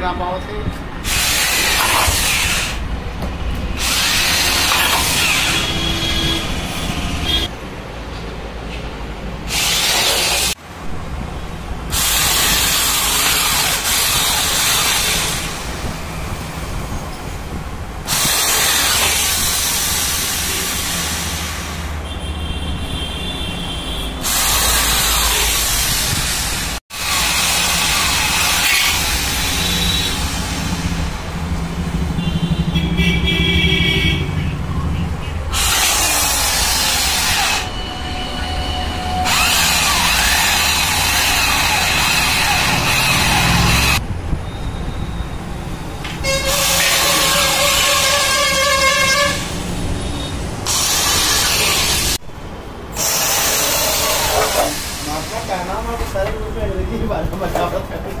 na mão. 晚上买 bạn.